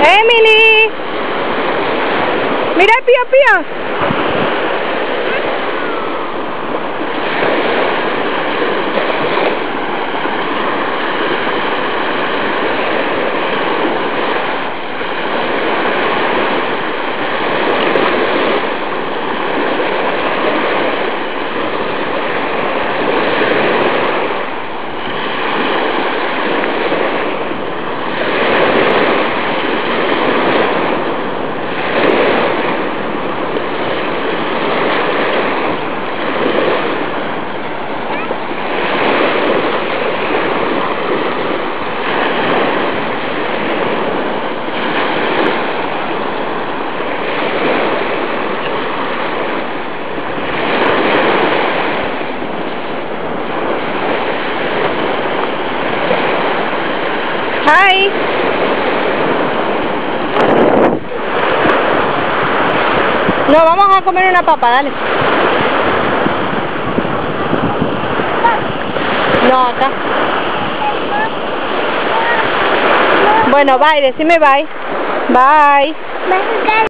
Emily. Mira pío pío. No, vamos a comer una papa, dale. No, acá. Bueno, bye, decime bye. Bye.